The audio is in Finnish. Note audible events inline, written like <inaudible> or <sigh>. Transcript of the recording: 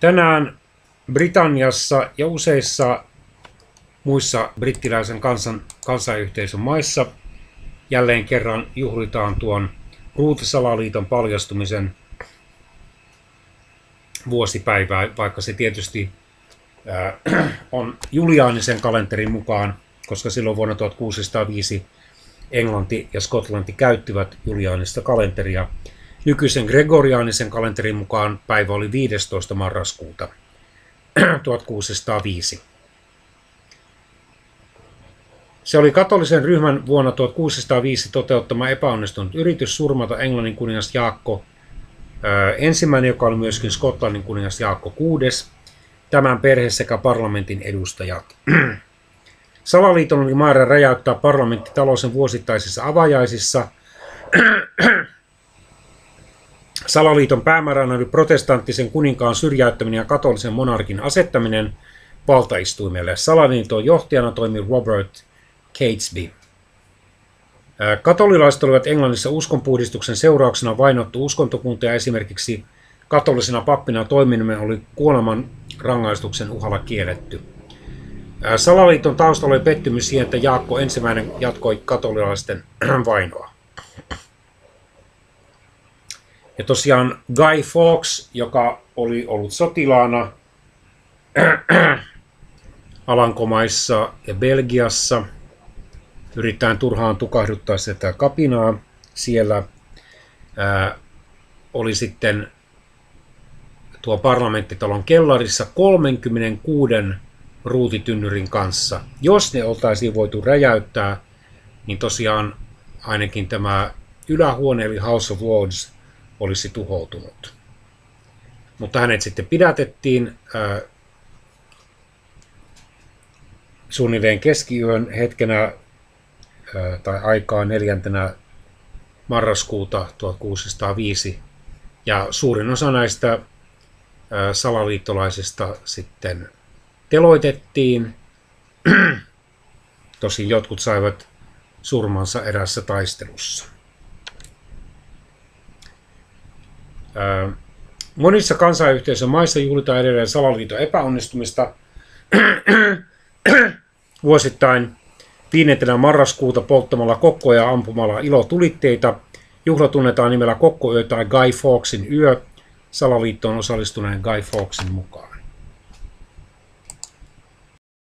Tänään Britanniassa ja useissa muissa brittiläisen kansan, kansanyhteisön maissa jälleen kerran juhlitaan tuon ruutisalaliiton paljastumisen vuosipäivää, vaikka se tietysti äh, on Juliaanisen kalenterin mukaan, koska silloin vuonna 1605 Englanti ja Skotlanti käyttivät Juliaanista kalenteria. Nykyisen Gregoriaanisen kalenterin mukaan päivä oli 15. marraskuuta <clears throat> 1605. Se oli katolisen ryhmän vuonna 1605 toteuttama epäonnistunut yritys surmata Englannin kuningas Jaakko ensimmäinen, joka oli myöskin Skotlannin kuningas Jaakko VI, tämän perhe sekä parlamentin edustajat. <clears throat> Salaliiton oli määrä räjäyttää parlamentti talouden vuosittaisissa avajaisissa. <clears throat> Salaliiton päämääränä oli protestanttisen kuninkaan syrjäyttäminen ja katolisen monarkin asettaminen valtaistuimelle. Salaliiton johtajana toimi Robert Catesby. Katolilaiset olivat Englannissa uskonpuhdistuksen seurauksena vainottu uskontokunta ja esimerkiksi katolisena pappina toimiminen oli kuoleman rangaistuksen uhalla kielletty. Salaliiton taustalla oli pettymys siihen, että Jaakko ensimmäinen jatkoi katolilaisten <clears throat> vainoa. Ja tosiaan Guy Fawkes, joka oli ollut sotilaana <clears throat> Alankomaissa ja Belgiassa – yritetään turhaan tukahduttaa sitä kapinaa. Siellä ää, oli sitten tuo parlamenttitalon kellarissa 36 ruutitynnyrin kanssa. Jos ne oltaisiin voitu räjäyttää, niin tosiaan ainakin tämä ylähuone eli House of Lords olisi tuhoutunut. Mutta hänet sitten pidätettiin ää, suunnilleen keskiyön hetkenä tai aikaa neljäntenä marraskuuta 1605. Ja suurin osa näistä salaliittolaisista sitten teloitettiin. <clears throat> Tosin jotkut saivat surmansa erässä taistelussa. Monissa kansanyhteisön maissa juhlitaan edelleen salaliiton epäonnistumista. <clears throat> Vuosittain Viidentenä marraskuuta polttamalla kokkoja ja ampumalla ilotulitteita. Juhla tunnetaan nimellä Kokkoyö tai Guy Fawkesin yö salaliittoon osallistuneen Guy Fawkesin mukaan.